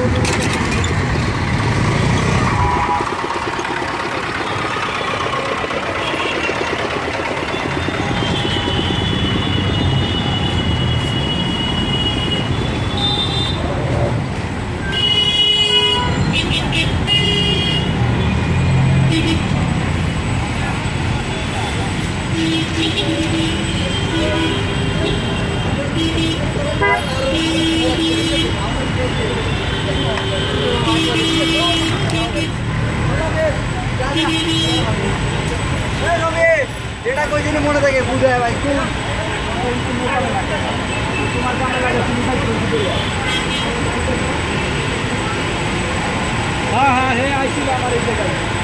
Thank you. যেটা কই মনে থাকে বুঝায় ভাই তোমার কামে লাগে হ্যাঁ হ্যাঁ হে আমার এই জায়গায়।